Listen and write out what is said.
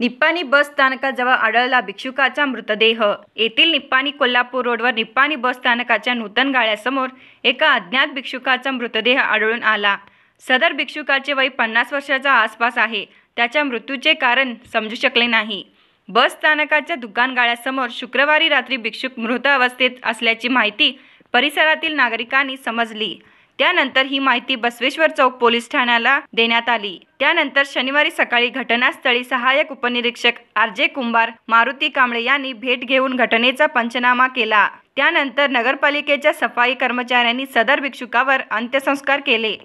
निप्पाणी बस स्थानकाजवळ आढळला भिक्षुकाचा मृतदेह. येथील निप्पाणी कोल्हापूर रोडवर निप्पाणी बस स्थानकाच्या नूतन गाळ्यासमोर एका अज्ञात भिक्षुकाचा मृतदेह आढळून आला. सदर भिक्षुकाचे वय पन्नास वर्षाच्या आसपास आहे. त्याच्या मृत्यूचे कारण समजू शकले नाही. बस स्थानकाच्या दुकान गाळ्यासमोर शुक्रवारी रात्री भिक्षुक मृत अवस्थेत असल्याची माहिती परिसरातील नागरिकांनी समजली. त्यानंतर ही माहिती बसवेश्वर चौक पोलीस ठाण्याला देण्यात आली. त्यानंतर शनिवारी सकाळी घटनास्थळी सहाय्यक उपनिरीक्षक आर जे कुंभार मारुती कांबळे यांनी भेट घेऊन घटनेचा पंचनामा केला. त्यानंतर नगरपालिकेच्या सफाई कर्मचाऱ्यांनी सदर भिक्षुकावर अंत्यसंस्कार केले.